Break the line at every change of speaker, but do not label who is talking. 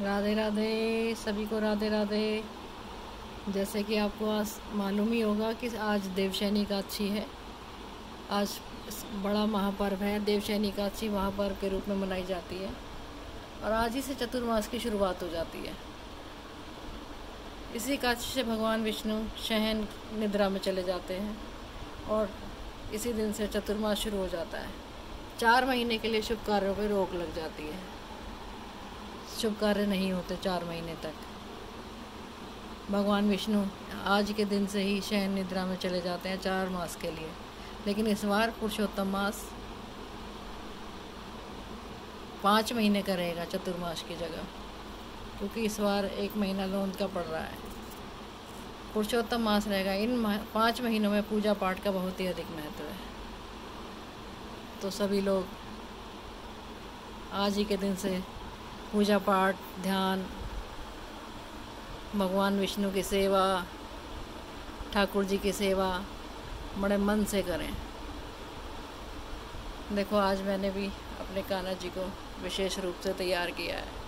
राधे राधे, सभी को राधे राधे। जैसे कि आपको आज मालूम ही होगा कि आज देवशैनी एकादशी है। आज बड़ा महापर्व है, देवशैनी एकादशी महापर्व के रूप में मनाई जाती है। और आज ही से चतुर्मास की शुरुआत हो जाती है। इसी एकादशी से भगवान विष्णु शहन निद्रा में चले जाते हैं और इसी दिन से चतुर्मास शुरू हो जाता है। चार महीने के लिए शुभ कार्यों पर रोक लग जाती है। शुभ कार्य नहीं होते चार महीने तक। भगवान विष्णु आज के दिन से ही शयन निद्रा में चले जाते हैं चार मास के लिए। लेकिन इस बार पुरुषोत्तम मास पाँच महीने का रहेगा चतुर्मास की जगह, क्योंकि इस बार एक महीना लोन का पड़ रहा है। पुरुषोत्तम मास रहेगा। इन पाँच महीनों में पूजा पाठ का बहुत ही अधिक महत्व है। तो सभी लोग आज ही के दिन से पूजा पाठ, ध्यान, भगवान विष्णु की सेवा, ठाकुर जी की सेवा, बड़े मन से करें। देखो, आज मैंने भी अपने कान्हा जी को विशेष रूप से तैयार किया है।